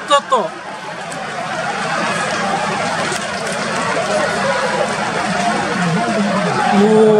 カっと。おお